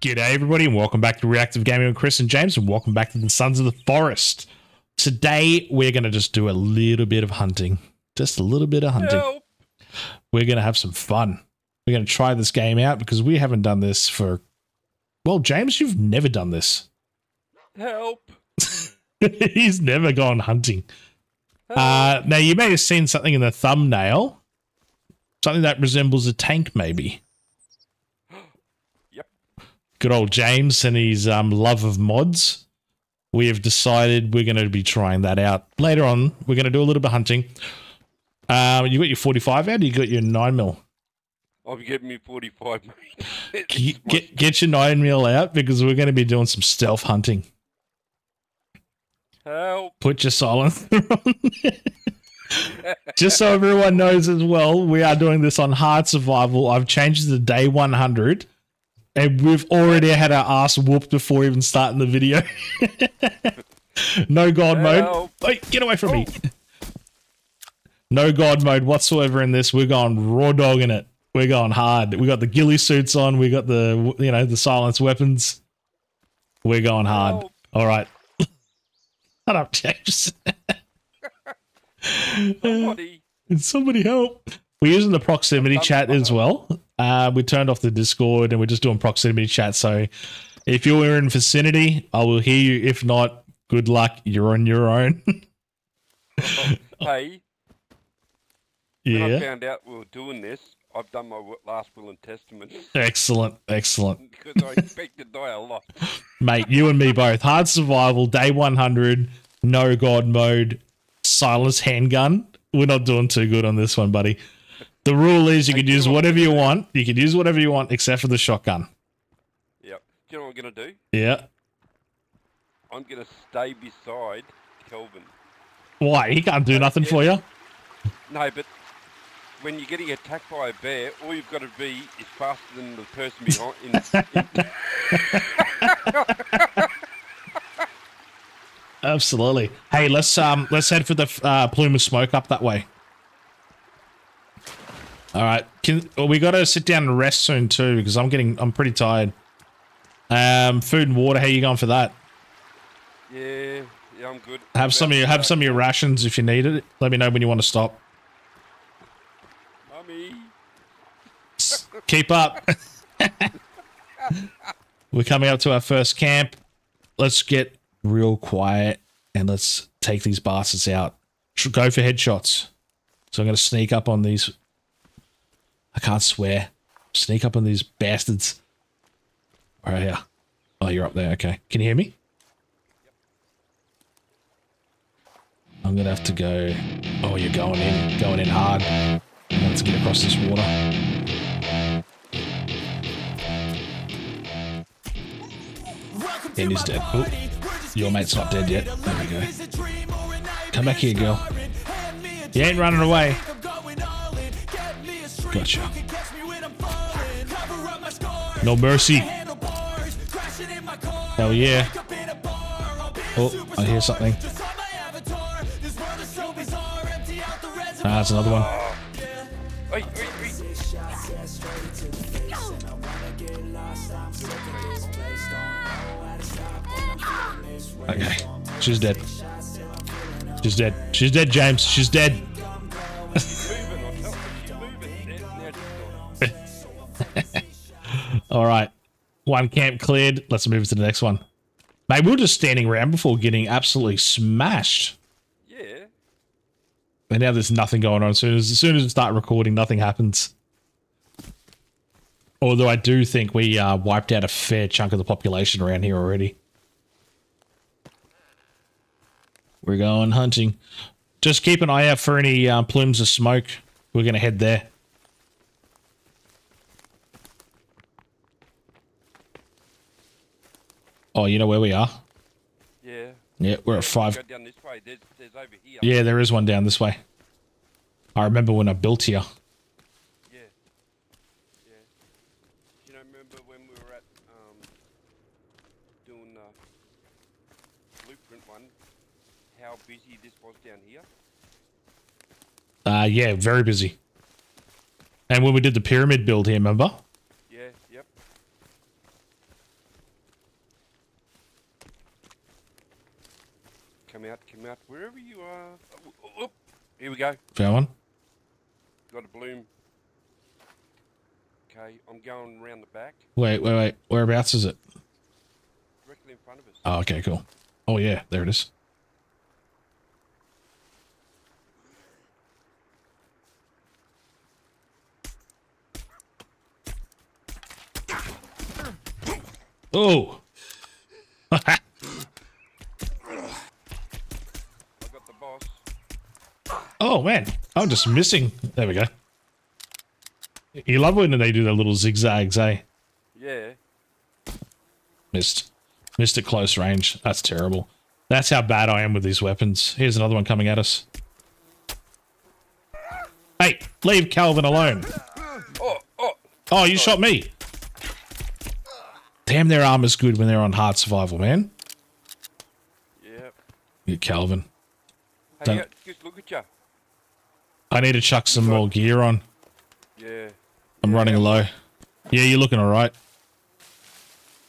G'day, everybody, and welcome back to Reactive Gaming with Chris and James, and welcome back to the Sons of the Forest. Today, we're going to just do a little bit of hunting. Just a little bit of hunting. Help! We're going to have some fun. We're going to try this game out because we haven't done this for. Well, James, you've never done this. Help! He's never gone hunting. Uh, now, you may have seen something in the thumbnail, something that resembles a tank, maybe. Good old James and his um, love of mods. We have decided we're going to be trying that out later on. We're going to do a little bit of hunting. Um, you got your 45 out, you got your 9 mil. I'm getting me 45. Get, get, get your 9 mil out because we're going to be doing some stealth hunting. Help! Put your silencer on. Just so everyone knows as well, we are doing this on hard survival. I've changed the day 100. And we've already had our ass whooped before even starting the video. no god mode. Help. Wait, get away from me. Oh. No god mode whatsoever in this. We're going raw dogging it. We're going hard. We got the ghillie suits on. We got the you know the silence weapons. We're going hard. Help. All right. Shut up, James. Somebody. Can somebody help? We're using the proximity chat as well. Uh, we turned off the Discord and we're just doing proximity chat. So if you're in vicinity, I will hear you. If not, good luck. You're on your own. hey, Yeah. when I found out we were doing this, I've done my last will and testament Excellent. Excellent. because I expect to die a lot. Mate, you and me both. Hard survival, day 100, no god mode, silence handgun. We're not doing too good on this one, buddy. The rule is you Hey, can use whatever you want. You can use whatever you want except for the shotgun. Yep. Do you know what I'm going to do? Yeah. I'm going to stay beside Kelvin. Why? He can't do nothing for you. No, but when you're getting attacked by a bear, all you've got to be is faster than the person behind. In, in, Absolutely. Hey, let's um let's head for the uh, plume of smoke up that way. All right. Can well, we got to sit down and rest soon too because I'm getting I'm pretty tired. Um, food and water. How you going for that? yeah, yeah, I'm good. Have some of your have some of your rations if you need it. Let me know when you want to stop. Mummy. Keep up. We're coming up to our first camp. Let's get real quiet and let's take these bastards out. Go for headshots. So I'm going to sneak up on these. I can't swear. Sneak up on these bastards. Right here. Oh, you're up there. Okay. Can you hear me? I'm going to have to go. Oh, you're going in. Going in hard. Let's get across this water. And he's dead. Oh, your mate's not dead yet. There we go. Come back here, girl. You ain't running away. Gotcha. No mercy. Hell yeah. Oh, I hear something. Ah, that's another one. Oi, oi, oi. Okay. She's dead. She's dead. She's dead, James. She's dead. All right. One camp cleared. Let's move to the next one. Mate, we were just standing around before getting absolutely smashed. Yeah. And now there's nothing going on. As soon as, as soon as we start recording, nothing happens. Although I do think we uh, wiped out a fair chunk of the population around here already. We're going hunting. Just keep an eye out for any uh, plumes of smoke. We're going to head there. Oh, you know where we are? Yeah. Yeah, we're at five. Go down this way. There's, there's over here. Yeah, there is one down this way. I remember when I built here. Yeah. Yeah. You know, remember when we were at um, doing the blueprint one, how busy this was down here? Uh, yeah, very busy. And when we did the pyramid build here, remember? Yeah, yep. Oh, Found one. Got a bloom. Okay, I'm going around the back, Wait, wait, wait. Whereabouts is it? directly in front of us. Oh, okay, cool. Oh yeah, there it is. Oh. oh man, I'm just missing. There we go. You love when they do their little zigzags, eh? Yeah. Missed. Missed at close range. That's terrible. That's how bad I am with these weapons. Here's another one coming at us. Hey, leave Kelvin alone. Oh, oh. Oh, you shot me. Damn, their armor's good when they're on hard survival, man. Yep. You Kelvin. Hey, Don't- look at you. I need to chuck some more gear on. Yeah. I'm running low. Yeah, you're looking alright.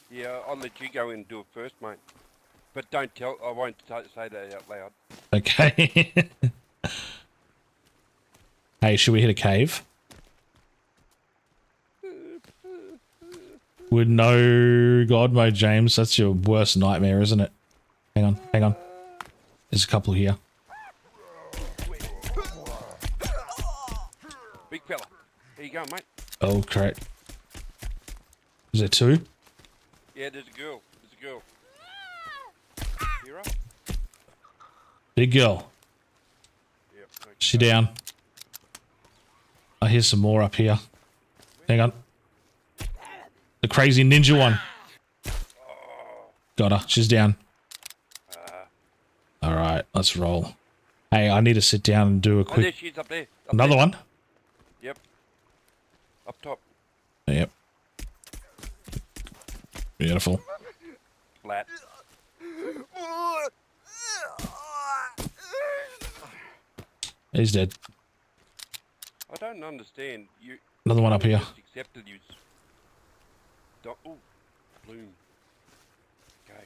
Yeah, I'll let you go in and do it first, mate. But don't tell, I won't t- say that out loud. Okay. hey, should we hit a cave? With no God mode, James. That's your worst nightmare, isn't it? Hang on, hang on. There's a couple here. Here you go, mate. Oh, crap. Is there two? Yeah, there's a girl. There's a girl. Hear her? Big girl. Yep. okay. She down. I hear some more up here. Hang on. The crazy ninja one. Got her. She's down. All right, let's roll. Hey, I need to sit down and do a Oh, there quick. she is up there. Up Another there. one? Yep. Up top. Yep. Beautiful. Flat. He's dead. I don't understand. You Another one up here. accepted you. Do- oh, bloom. Okay.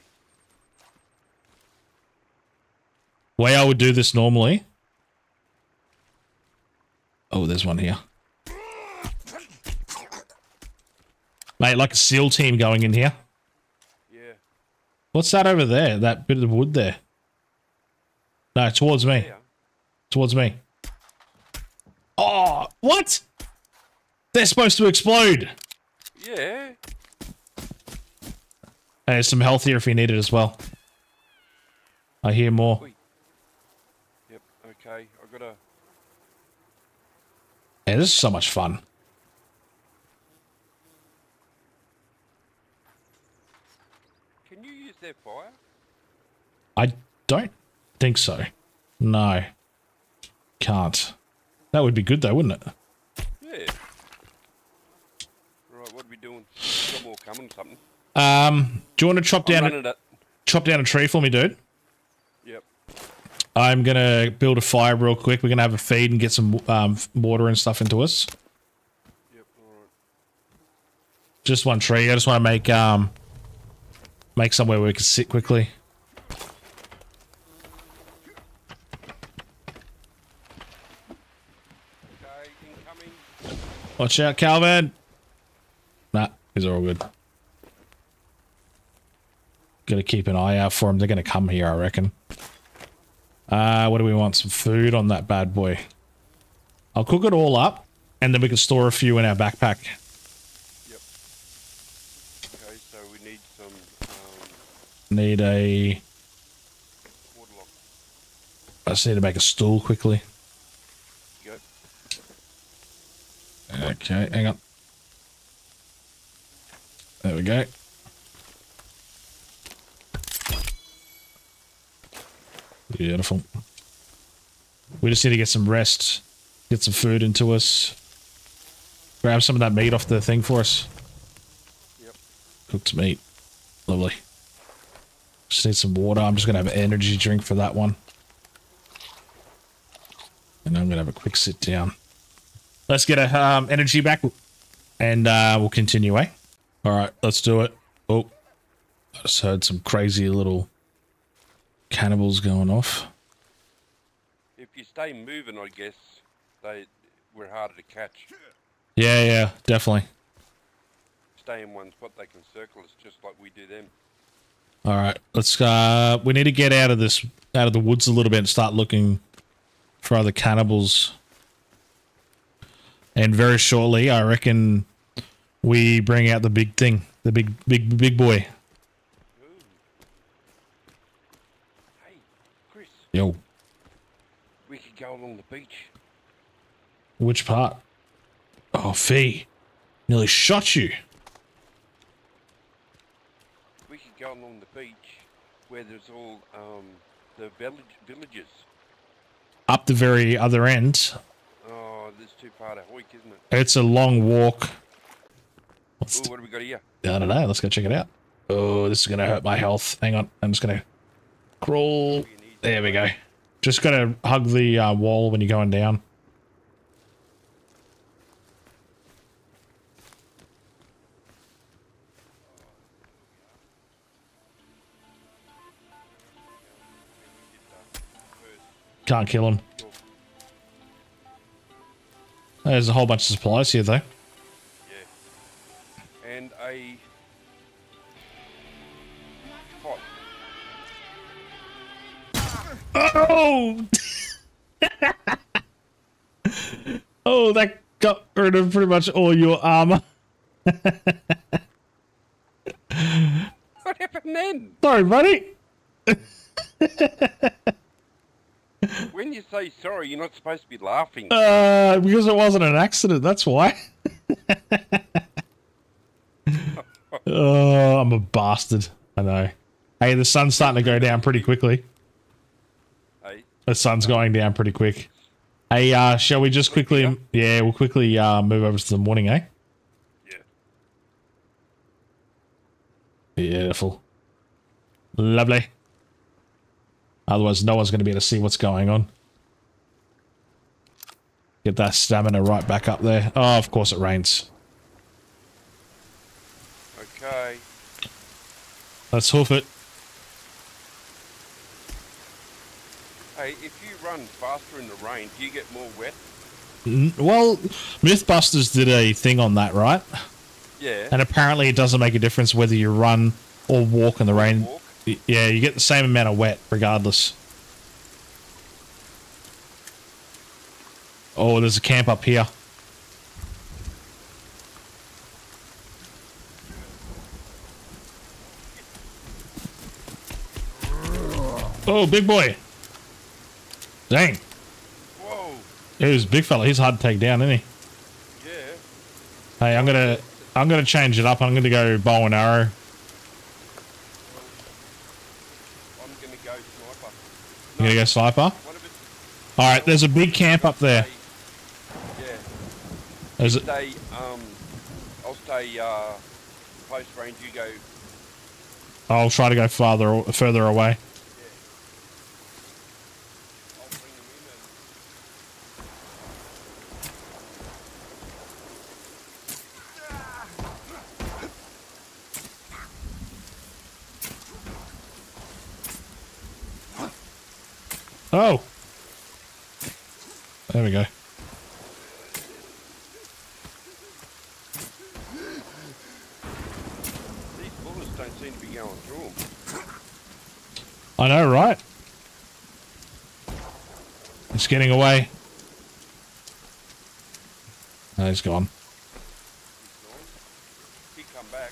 Way I would do this normally. Oh, there's one here. Mate, like a SEAL team going in here. Yeah. What's that over there? That bit of wood there? No, towards me. Yeah. Towards me. Oh, what? They're supposed to explode. Yeah. Hey, there's some health here if you need it as well. I hear more. Oi. Yep. Okay. I gotta. Hey, this is so much fun. Can you use their fire? I don't think so. No. Can't. That would be good though, wouldn't it? Yeah. Right. What are we doing? Got more coming. Something. Um, do you want to chop I'm down it. chop down a tree for me, dude? Yep. I'm gonna build a fire real quick. We're gonna have a feed and get some um, water and stuff into us. Yep. All right. Just one tree. I just want to make um make somewhere where we can sit quickly. Watch out, Kelvin. Nah, these are all good. Gotta keep an eye out for them. They're gonna come here, I reckon. Uh, what do we want? Some food on that bad boy. I'll cook it all up, and then we can store a few in our backpack. Okay. So we need some um, Need a... water lock. I just need to make a stool quickly. Okay, hang on. There we go. Beautiful. We just need to get some rest, get some food into us. Grab some of that meat off the thing for us. Cooked meat. Lovely. Just need some water. I'm just going to have an energy drink for that one. And I'm going to have a quick sit down. Let's get a um, energy back and uh, we'll continue, eh? All right, let's do it. Oh, I just heard some crazy little cannibals going off. If you stay moving, I guess they we're harder to catch. Yeah, yeah, definitely. Stay in one spot, they can circle us just like we do them. All right, let's. uh We need to get out of this, out of the woods a little bit, and start looking for other cannibals. And very shortly, I reckon we bring out the big thing, the big, big, big boy. Ooh. Hey, Chris, Yo, we could go along the beach. which part? Oh, Fee, nearly shot you. We could go along the beach where there's all um, the village villages. Up the very other end. Oh, this too far to hoik, isn't it? It's a long walk. What's Ooh, what do we got here? I don't know. Let's go check it out. Oh, this is going to hurt my health. Hang on. I'm just going to crawl. There we go. Just got to hug the uh, wall when you're going down. Can't kill him. There's a whole bunch of supplies here, though. Yeah. And a pot. Oh! oh, that got rid of pretty much all your armor. What happened then? Sorry, buddy. When you say sorry, you're not supposed to be laughing. Uh, because it wasn't an accident, that's why. oh, I'm a bastard. I know. Hey, the sun's starting to go down pretty quickly. hey, The sun's going down pretty quick. Hey, uh, shall we just quickly? Yeah, we'll quickly uh, move over to the morning, eh? yeah. Beautiful. Lovely. Otherwise, no one's going to be able to see what's going on. Get that stamina right back up there. Oh, of course it rains. Okay. Let's hoof it. Hey, if you run faster in the rain, do you get more wet? N- Well, Mythbusters did a thing on that, right? Yeah. And apparently it doesn't make a difference whether you run or walk in the rain. Walk. Yeah, you get the same amount of wet regardless. Oh, there's a camp up here. Oh, big boy. Dang. Whoa. He's a big fella. He's hard to take down, isn't he? Yeah. Hey, I'm gonna I'm gonna change it up. I'm gonna go bow and arrow. I'm gonna go sniper. You gonna go sniper? What if it's All right. There's a big camp up there. Yeah. There's a, Stay. Um. I'll stay. Uh. Close range. You go. I'll try to go farther further away. Oh. There we go. These bullets don't seem to be going through them. I know, right? It's getting away. Oh, he's gone. He's gone. He come back.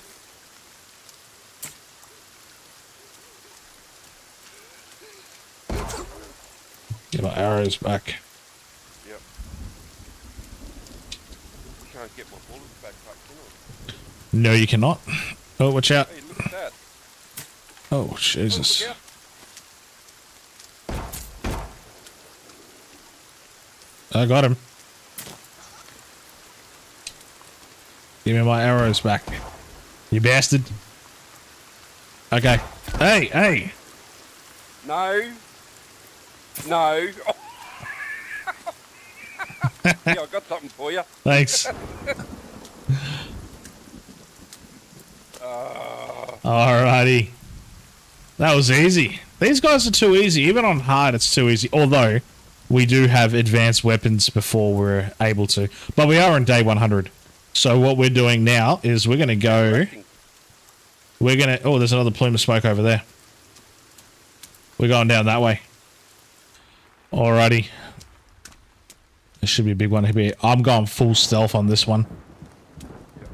Back. Yep. Can't get my bullets back up, can I? No, you cannot. Oh, watch out. Hey, look at that. Oh, Oh, Jesus. out. I got him. Give me my arrows back. You bastard. Okay. Hey, hey. No. No. Oh. Yeah, I got something for you. Thanks. Uh, Alrighty. That was easy. These guys are too easy. Even on hard, it's too easy. Although, we do have advanced weapons before we're able to. But we are on day 100. So what we're doing now is we're going to go... We're going to... Oh, there's another plume of smoke over there. We're going down that way. Alrighty. There should be a big one here. I'm going full stealth on this one.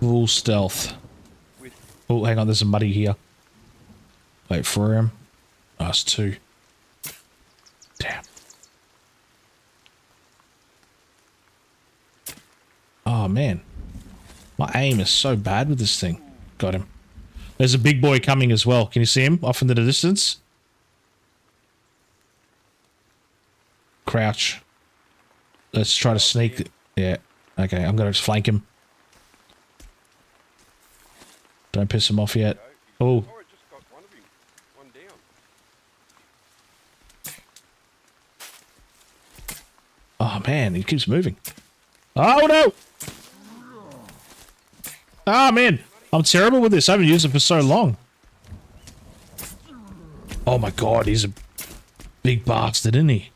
Full stealth. Oh, hang on. There's a muddy here. Wait for him. It's two. Damn. Oh, man. My aim is so bad with this thing. Got him. There's a big boy coming as well. Can you see him off in the distance? Crouch. Let's try to sneak. Yeah. Okay, I'm going to flank him. Don't piss him off yet. Oh, Oh. Oh man, he keeps moving. Oh no! Ah man, I'm terrible with this. I haven't used it for so long. Oh my god, he's a big bastard, isn't he?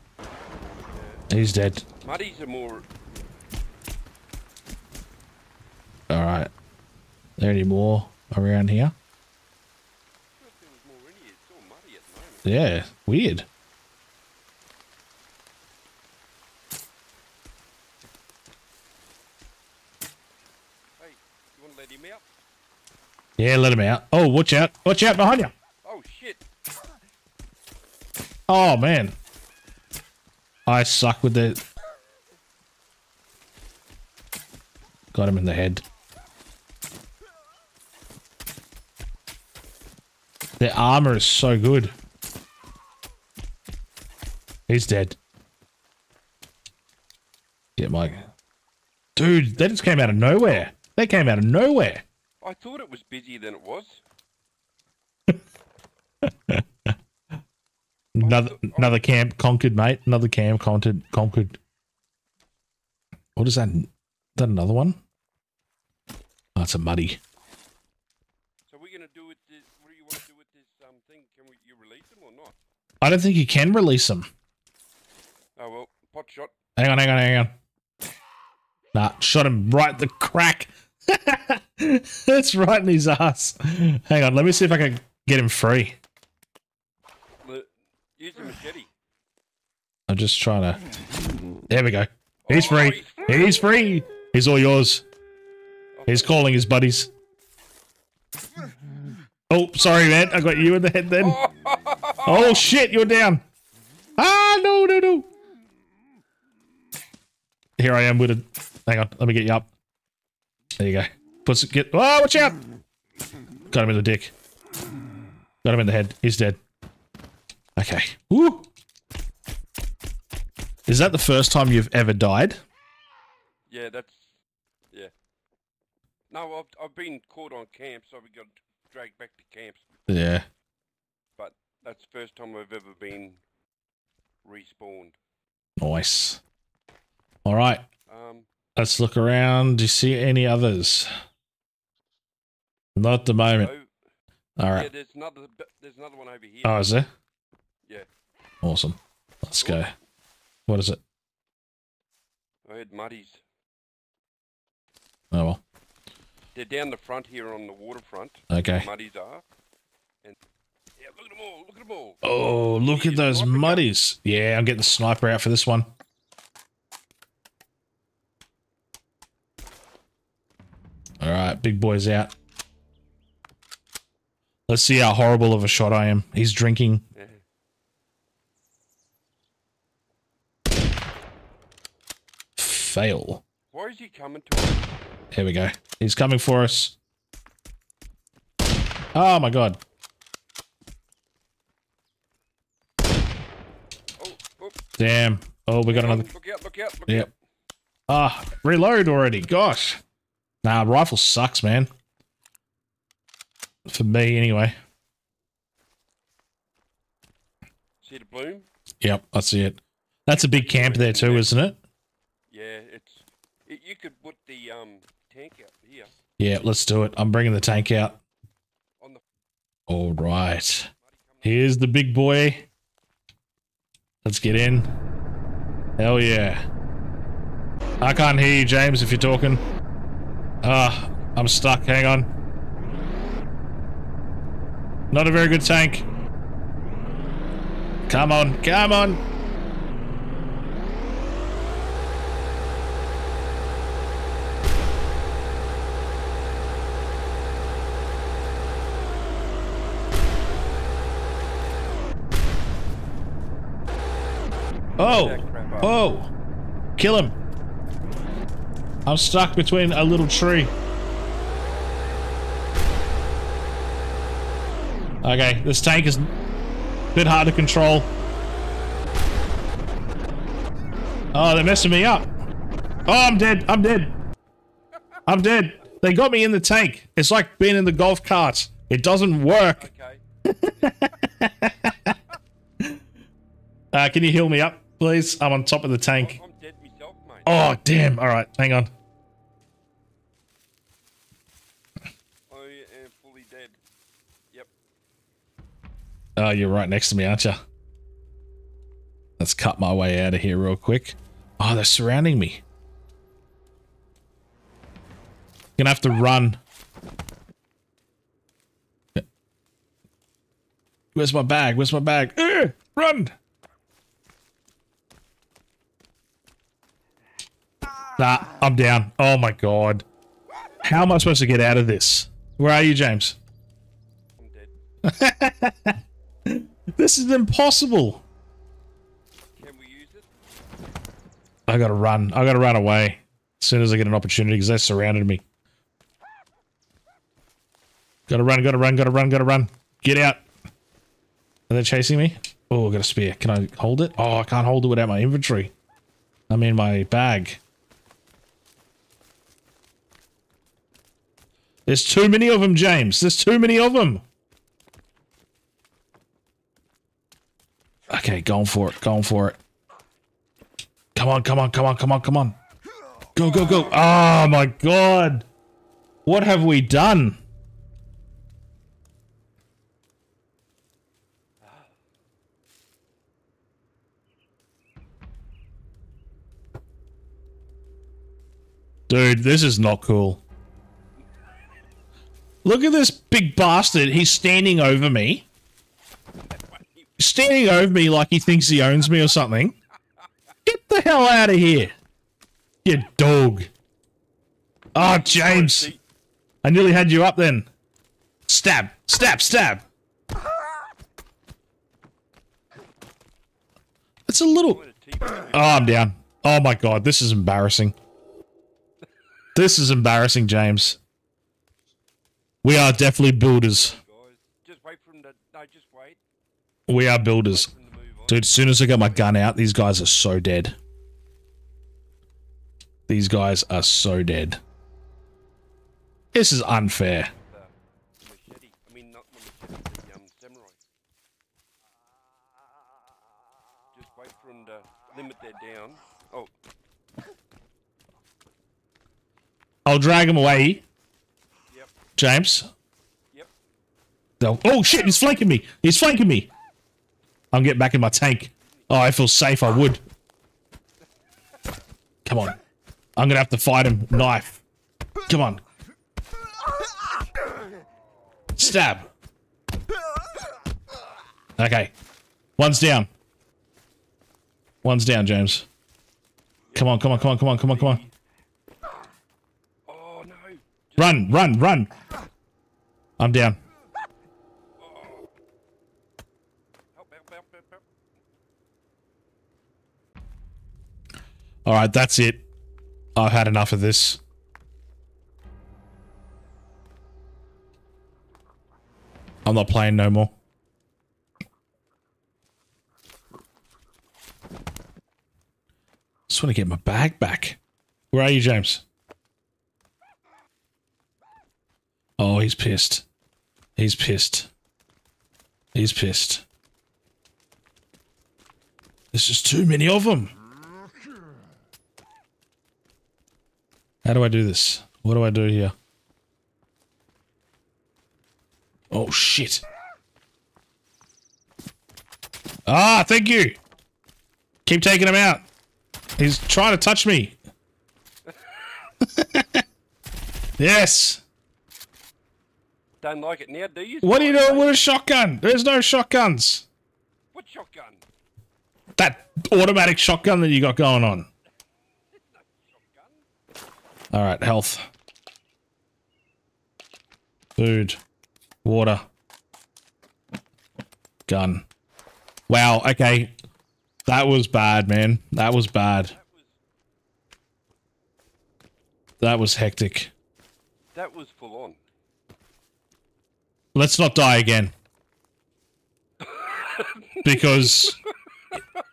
He's dead. Muddies are more. Alright. There any more around here? I thought there was more in here. It's all muddy at the moment. Yeah, weird. Hey, you want to let him out? Yeah, let him out. Oh, watch out. Watch out behind you. Oh shit! Oh man. I suck with the Got him in the head. Their armor is so good. He's dead. Get my Dude, they just came out of nowhere. They came out of nowhere. I thought it was busier than it was. Another another camp conquered, mate. Another camp conquered. Conquered. What is that? Is that another one? Oh, it's a muddy. So we're gonna do with this. What do you want to do with this um thing? Can we you release them or not? I don't think you can release them. Oh well, pot shot. Hang on, hang on, hang on. Nah, shot him right the crack. That's right in his ass. Hang on, let me see if I can get him free. Use the machete. I'm just trying to. There we go. He's Oh, free. He's free. He's all yours. He's calling his buddies. Oh, sorry, man. I got you in the head then. Oh shit, you're down. Ah, no, no, no. Here I am with a. Hang on, let me get you up. There you go. Puts get. Oh, watch out! Got him in the dick. Got him in the head. He's dead. Okay. Woo. Is that the first time you've ever died? Yeah, that's. No, I've I've been caught on camps, so we got dragged back to camps. Yeah. But that's the first time I've ever been respawned. Nice. All right. Um, Let's look around. Do you see any others? Not at the moment. All yeah, there's another there's another one over here. Oh, is there? Yeah. Awesome. Let's go. What is it? I heard muddies. Oh well. They're down the front here on the waterfront. Okay. Muddies are. And yeah, look at them all. Look at them all. Oh, look at those muddies. Yeah, I'm getting the sniper out for this one. All right, big boy's out. Let's see how horrible of a shot I am. He's drinking. Yeah. Fail. Why is he coming to us? Here we go. He's coming for us. Oh my god. Oh, oh, Damn. Oh, we got another. Look out! Look out! Look Yep. Ah, reload already. Gosh. Nah, rifle sucks, man. For me, anyway. See the bloom? Yep, I see it. That's a big camp there too, isn't it? Yeah. It, you could put the um tank out here Yeah, let's do it. I'm bringing the tank out. on the. All right. Here's the big boy. Let's get in. Hell yeah. I can't hear you, James, if you're talking. Ah, I'm stuck. Hang on. Not a very good tank. Come on, come on. Oh! That crap up. Oh! Kill him! I'm stuck between a little tree. Okay, this tank is a bit hard to control. Oh, they're messing me up. Oh, I'm dead. I'm dead. I'm dead. They got me in the tank. It's like being in the golf cart. It doesn't work. Okay. Uh, can you heal me up, please? I'm on top of the tank. I'm dead myself, mate. Oh, damn. All right, hang on. I am fully dead. Yep. Oh, you're right next to me, aren't you? Let's cut my way out of here real quick. Oh, they're surrounding me. Gonna have to run. Where's my bag? Where's my bag? Eh, run! Nah, I'm down. Oh my god. How am I supposed to get out of this? Where are you, James? I'm dead. This is impossible. Can we use it? I gotta run. I gotta run away as soon as I get an opportunity because they surrounded me. Gotta run, gotta run, gotta run, gotta run. Get out. Are they chasing me? Oh, I got a spear. Can I hold it? Oh, I can't hold it without my inventory. I mean, my bag. There's too many of them, James. There's too many of them. Okay, going for it. Going for it. Come on, come on, come on, come on, come on. Go, go, go. Oh my god. What have we done? Dude, this is not cool. Look at this big bastard. He's standing over me. Standing over me like he thinks he owns me or something. Get the hell out of here. You dog. Oh, James. I nearly had you up then. Stab. Stab. Stab. It's a little... I'm gonna TP Oh, I'm down. Oh my god, this is embarrassing. This is embarrassing, James. We are definitely builders. Just wait for him to. No, just wait. We are builders. For him to move on. Dude, as soon as I get my gun out, these guys are so dead. These guys are so dead. This is unfair. I mean, not the machete, the um, samurai. Just wait for him to limit their down. Oh, I'll drag him away, James. yep. Oh shit, he's flanking me. He's flanking me. I'm getting back in my tank. Oh, I feel safe. I would. Come on. I'm gonna have to fight him. Knife. Come on. Stab. Okay. One's down. One's down, James. Come on, come on, come on, come on, come on, come on. Run, run, run. I'm down. All right, that's it. I've had enough of this. I'm not playing no more. Just want to get my bag back. Where are you, James? Oh, he's pissed. He's pissed. He's pissed. There's just too many of them. How do I do this? What do I do here? Oh, shit. Ah, thank you. Keep taking them out. He's trying to touch me. yes. Don't like it now, do you? What are you doing with a shotgun? There's no shotguns. What shotgun? That automatic shotgun that you got going on. All right, health. Food. Water. Gun. Wow, okay. That was bad, man. That was bad. That was That was hectic. that was full on. Let's not die again. because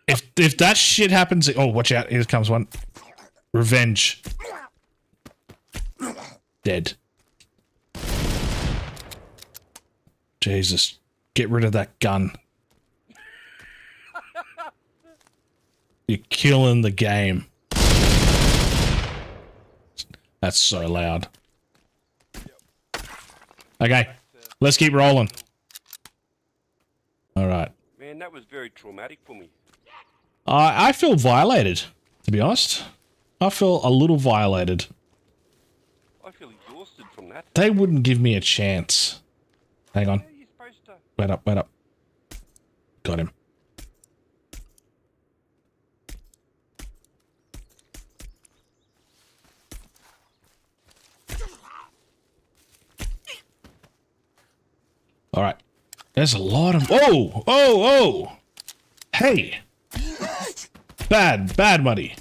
if if that shit happens, oh, watch out! Here comes one. Revenge. Dead. Jesus, get rid of that gun. You're killing the game. That's so loud. Okay, let's keep rolling. All right. Man, that was very traumatic for me. I I feel violated, to be honest. I feel a little violated. I feel exhausted from that. They wouldn't give me a chance. Hang on. How are you supposed to? Wait up, wait up. Got him. All right. There's a lot of. Oh, oh, oh. Hey. Bad, bad muddy.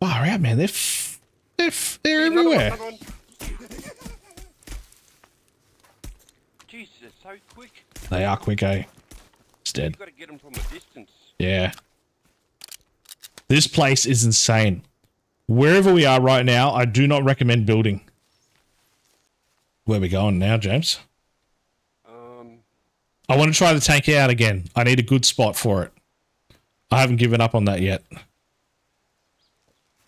Far out, man. They're, f- they're, f- they're everywhere. Jesus, they're so quick. They are quick, eh? It's dead. You've got to get them from a distance. Yeah. This place is insane. Wherever we are right now, I do not recommend building. Where we going now, James? Um, I want to try the tank out again. I need a good spot for it. I haven't given up on that yet.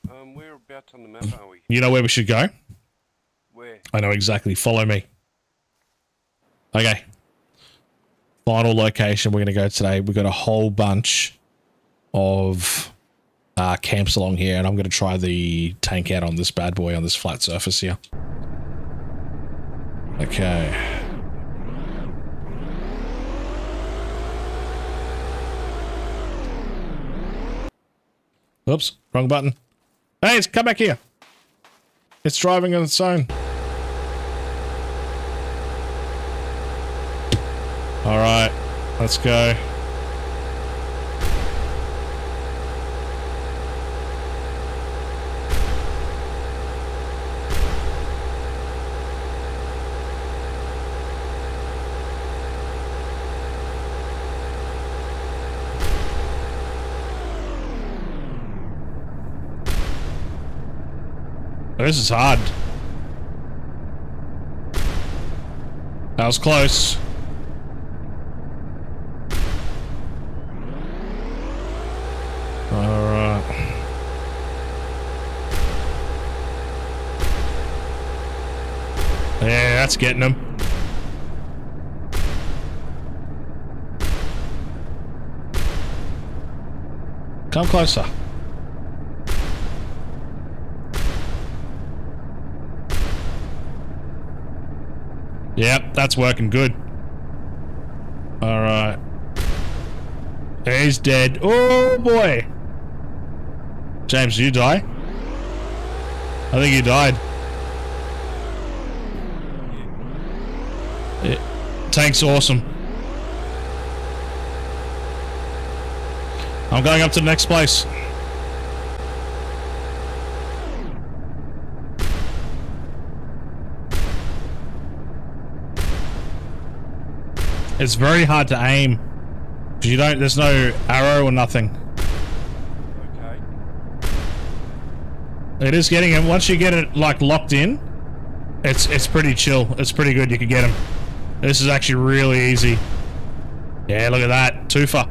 um, whereabouts on the map are we? You know where we should go? Where? I know exactly. Follow me. Okay. Final location we're going to go today. We've got a whole bunch of uh, camps along here, and I'm going to try the tank out on this bad boy on this flat surface here. Okay. Oops, wrong button. Hey, it's come back here. It's driving on its own. All right, let's go. This is hard. That was close. Alright. Yeah, that's getting him. Come closer. Yep, that's working good. Alright. He's dead. Oh boy. James, you die? I think you died. Tank's awesome. I'm going up to the next place. It's very hard to aim. 'Cause you don't, there's no arrow or nothing. Okay. It is getting him. Once you get it like locked in, it's it's pretty chill. It's pretty good. You can get him. This is actually really easy. Yeah, look at that. Twofer.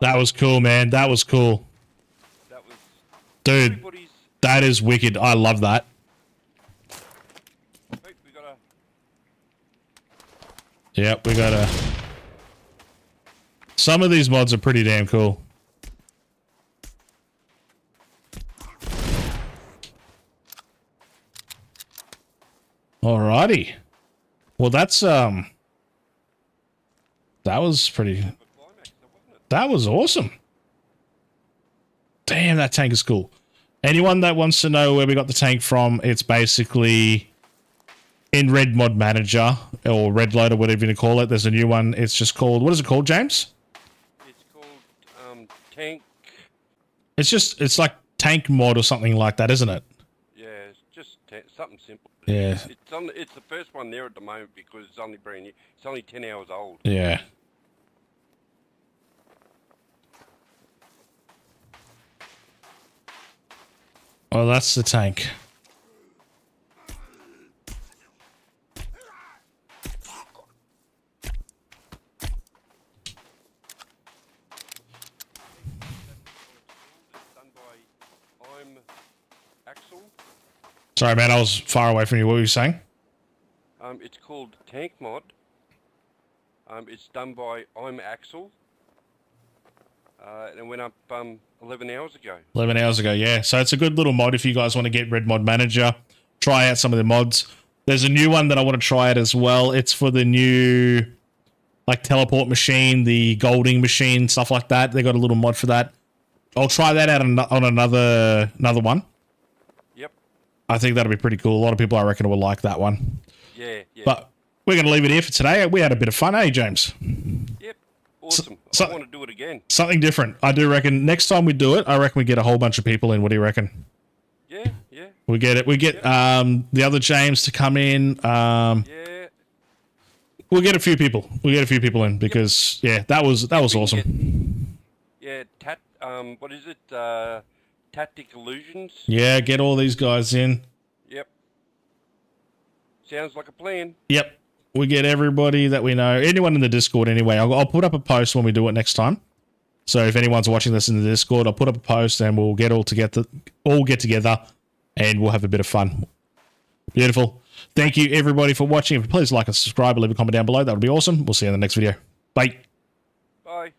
That was cool, man. That was cool. That was Dude, that is wicked. I love that. We got a. Yep, we gotta. Some of these mods are pretty damn cool. Alrighty. Well, that's um. That was pretty. climax, though, wasn't it? That was awesome. Damn, that tank is cool. Anyone that wants to know where we got the tank from, it's basically in Red Mod Manager or Red Loader, whatever you call it. There's a new one. It's just called what is it called, James? It's called um, tank. It's just it's like tank mod or something like that, isn't it? Yeah, it's just something simple. Yeah. It's on. It's the first one there at the moment because it's only brand new. It's only ten hours old. Yeah. Well, that's the tank. Sorry, man, I was far away from you. What were you saying? Um, it's called Tank Mod. Um, it's done by I'm Axel. Uh, and it went up um, 11 hours ago. 11 hours ago, yeah. So it's a good little mod if you guys want to get Red Mod Manager. Try out some of the mods. There's a new one that I want to try out as well. It's for the new like teleport machine, the golding machine, stuff like that. They got a little mod for that. I'll try that out on, on another another one. Yep. I think that'll be pretty cool. A lot of people I reckon will like that one. Yeah. Yeah. But we're going to leave it here for today. We had a bit of fun, eh, James? Yep. Awesome. so- I want to do it again. Something different. I do reckon next time we do it, I reckon we get a whole bunch of people in. What do you reckon? Yeah. Yeah. We get it. We get um, the other James to come in. Um, Yeah. we'll get a few people. We'll get a few people in because yeah, that was that was we awesome. Yeah. Tat. Um. What is it? Uh. Tactic illusions. Yeah, get all these guys in. Yep. Sounds like a plan. Yep, we get everybody that we know. Anyone in the Discord anyway. I'll, I'll put up a post when we do it next time. So if anyone's watching this in the Discord, I'll put up a post and we'll get all together, all get together, and we'll have a bit of fun. Beautiful. Thank you everybody for watching. Please like and subscribe leave a comment down below. That would be awesome. We'll see you in the next video. Bye. Bye.